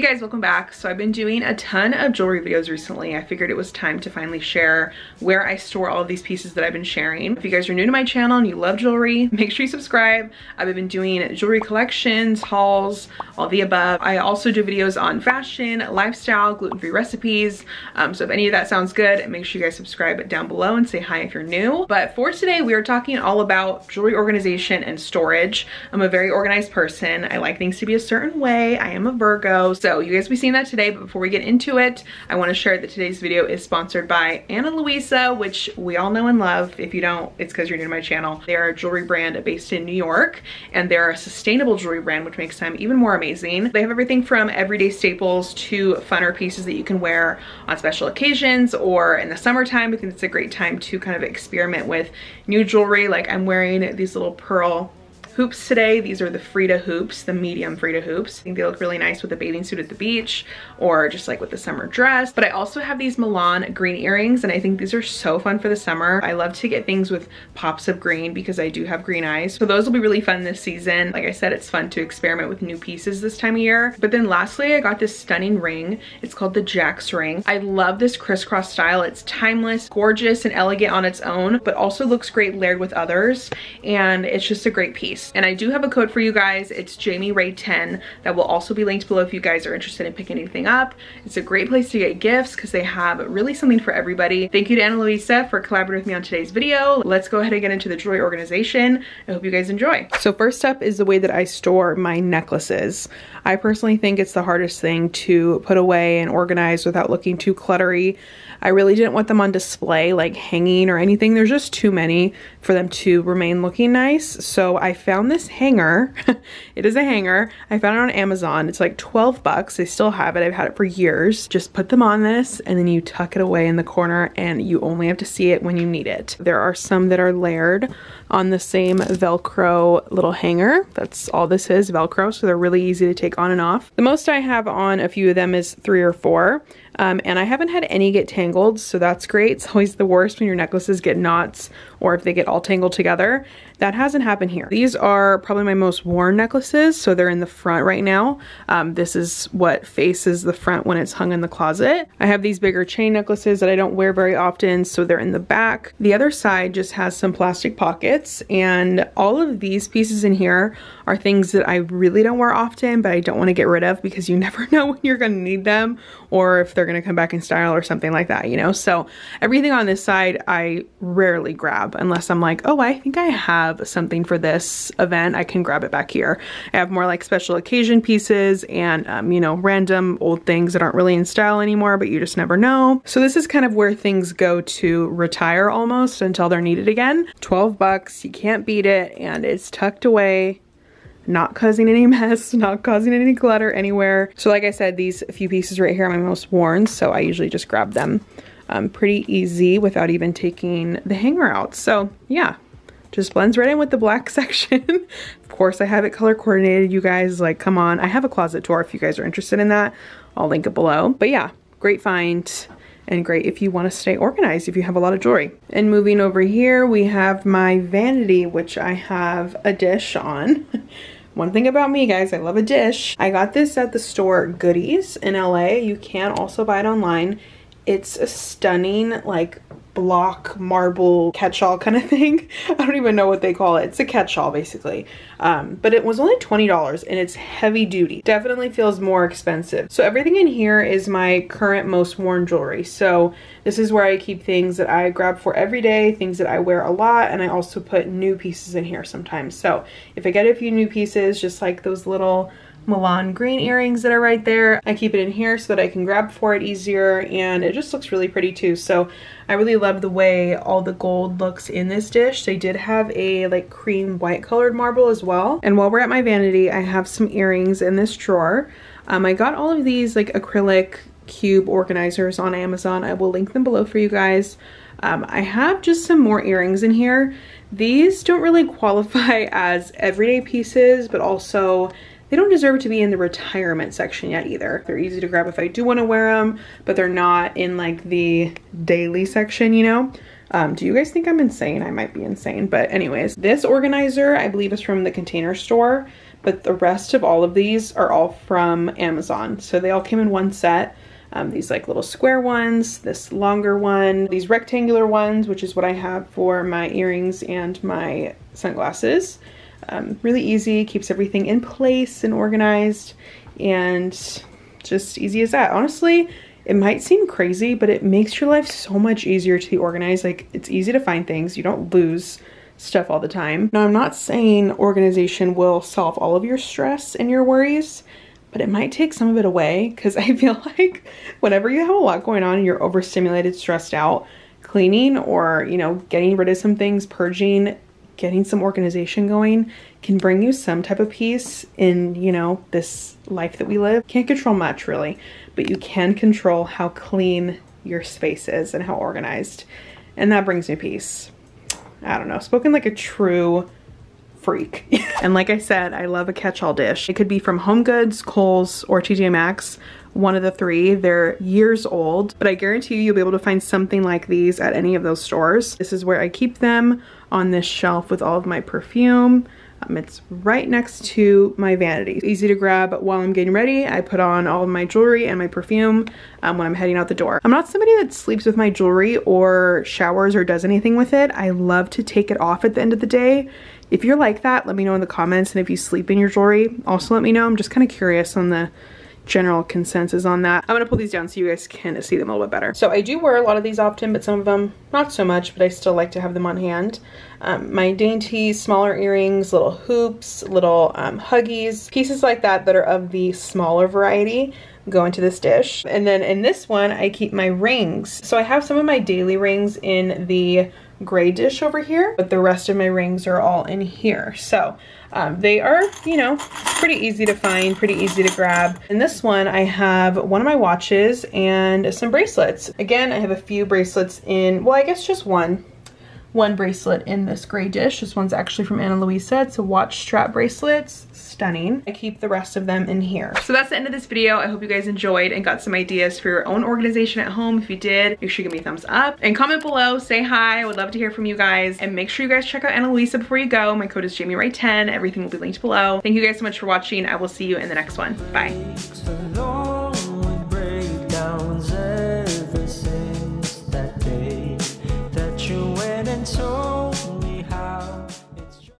Hey guys, welcome back. So I've been doing a ton of jewelry videos recently. I figured it was time to finally share where I store all of these pieces that I've been sharing. If you guys are new to my channel and you love jewelry, make sure you subscribe. I've been doing jewelry collections, hauls, all the above. I also do videos on fashion, lifestyle, gluten-free recipes. Um, so if any of that sounds good, make sure you guys subscribe down below and say hi if you're new. But for today, we are talking all about jewelry organization and storage. I'm a very organized person. I like things to be a certain way. I am a Virgo. So you guys will be seeing that today, but before we get into it, I wanna share that today's video is sponsored by Ana Luisa, which we all know and love. If you don't, it's because you're new to my channel. They are a jewelry brand based in New York, and they're a sustainable jewelry brand, which makes them even more amazing. They have everything from everyday staples to funner pieces that you can wear on special occasions or in the summertime. I think it's a great time to kind of experiment with new jewelry. Like I'm wearing these little pearl hoops today. These are the Frida hoops, the medium Frida hoops. I think they look really nice with a bathing suit at the beach or just like with the summer dress. But I also have these Milan green earrings and I think these are so fun for the summer. I love to get things with pops of green because I do have green eyes. So those will be really fun this season. Like I said, it's fun to experiment with new pieces this time of year. But then lastly, I got this stunning ring. It's called the Jax ring. I love this crisscross style. It's timeless, gorgeous, and elegant on its own, but also looks great layered with others. And it's just a great piece. And I do have a code for you guys. It's Jamie Rae 10 that will also be linked below if you guys are interested in picking anything up. It's a great place to get gifts because they have really something for everybody. Thank you to Ana Luisa for collaborating with me on today's video. Let's go ahead and get into the jewelry organization. I hope you guys enjoy. So first up is the way that I store my necklaces. I personally think it's the hardest thing to put away and organize without looking too cluttery. I really didn't want them on display like hanging or anything. There's just too many for them to remain looking nice. So I found this hanger. it is a hanger. I found it on Amazon. It's like 12 bucks. I still have it. I've had it for years. Just put them on this and then you tuck it away in the corner and you only have to see it when you need it. There are some that are layered on the same Velcro little hanger. That's all this is, Velcro, so they're really easy to take on and off. The most I have on a few of them is three or four. Um, and I haven't had any get tangled, so that's great. It's always the worst when your necklaces get knots or if they get all tangled together. That hasn't happened here. These are probably my most worn necklaces, so they're in the front right now. Um, this is what faces the front when it's hung in the closet. I have these bigger chain necklaces that I don't wear very often, so they're in the back. The other side just has some plastic pockets, and all of these pieces in here are things that I really don't wear often, but I don't want to get rid of because you never know when you're going to need them or if they're going to come back in style or something like that, you know? So everything on this side, I rarely grab unless I'm like, oh, I think I have something for this event. I can grab it back here. I have more like special occasion pieces and, um, you know, random old things that aren't really in style anymore, but you just never know. So this is kind of where things go to retire almost until they're needed again. 12 bucks, you can't beat it, and it's tucked away not causing any mess, not causing any clutter anywhere. So like I said, these few pieces right here are my most worn, so I usually just grab them um, pretty easy without even taking the hanger out. So yeah, just blends right in with the black section. of course, I have it color coordinated, you guys, like come on. I have a closet tour if you guys are interested in that. I'll link it below. But yeah, great find and great if you want to stay organized if you have a lot of jewelry. And moving over here, we have my vanity, which I have a dish on. One thing about me, guys, I love a dish. I got this at the store Goodies in LA. You can also buy it online. It's a stunning, like, block marble catch-all kind of thing. I don't even know what they call it. It's a catch-all basically. Um, but it was only $20 and it's heavy duty. Definitely feels more expensive. So everything in here is my current most worn jewelry. So this is where I keep things that I grab for every day, things that I wear a lot, and I also put new pieces in here sometimes. So if I get a few new pieces, just like those little Milan green earrings that are right there. I keep it in here so that I can grab for it easier and it just looks really pretty too. So I really love the way all the gold looks in this dish. They did have a like cream white colored marble as well. And while we're at my vanity, I have some earrings in this drawer. Um, I got all of these like acrylic cube organizers on Amazon. I will link them below for you guys. Um, I have just some more earrings in here. These don't really qualify as everyday pieces, but also they don't deserve to be in the retirement section yet either. They're easy to grab if I do want to wear them, but they're not in like the daily section, you know? Um, do you guys think I'm insane? I might be insane, but anyways, this organizer I believe is from the container store, but the rest of all of these are all from Amazon. So they all came in one set. Um, these like little square ones, this longer one, these rectangular ones, which is what I have for my earrings and my sunglasses. Um, really easy, keeps everything in place and organized, and just easy as that. Honestly, it might seem crazy, but it makes your life so much easier to be organized. Like, it's easy to find things. You don't lose stuff all the time. Now, I'm not saying organization will solve all of your stress and your worries, but it might take some of it away because I feel like whenever you have a lot going on and you're overstimulated, stressed out, cleaning or, you know, getting rid of some things, purging, getting some organization going can bring you some type of peace in, you know, this life that we live. Can't control much really, but you can control how clean your space is and how organized. And that brings me peace. I don't know, spoken like a true freak. and like I said, I love a catch-all dish. It could be from Home Goods, Kohl's, or TJ Maxx, one of the three. They're years old, but I guarantee you you'll be able to find something like these at any of those stores. This is where I keep them on this shelf with all of my perfume. Um, it's right next to my vanity. Easy to grab while I'm getting ready. I put on all of my jewelry and my perfume um, when I'm heading out the door. I'm not somebody that sleeps with my jewelry or showers or does anything with it. I love to take it off at the end of the day if you're like that, let me know in the comments. And if you sleep in your jewelry, also let me know. I'm just kind of curious on the general consensus on that. I'm gonna pull these down so you guys can see them a little bit better. So I do wear a lot of these often, but some of them not so much, but I still like to have them on hand. Um, my dainty smaller earrings, little hoops, little um, huggies, pieces like that that are of the smaller variety go into this dish. And then in this one, I keep my rings. So I have some of my daily rings in the gray dish over here, but the rest of my rings are all in here. So um, they are, you know, pretty easy to find, pretty easy to grab. In this one, I have one of my watches and some bracelets. Again, I have a few bracelets in, well, I guess just one one bracelet in this gray dish. This one's actually from Ana Luisa. It's a watch strap bracelets. Stunning. I keep the rest of them in here. So that's the end of this video. I hope you guys enjoyed and got some ideas for your own organization at home. If you did, make sure you give me a thumbs up and comment below. Say hi. I would love to hear from you guys. And make sure you guys check out Ana Luisa before you go. My code is JamieRae10. Everything will be linked below. Thank you guys so much for watching. I will see you in the next one. Bye.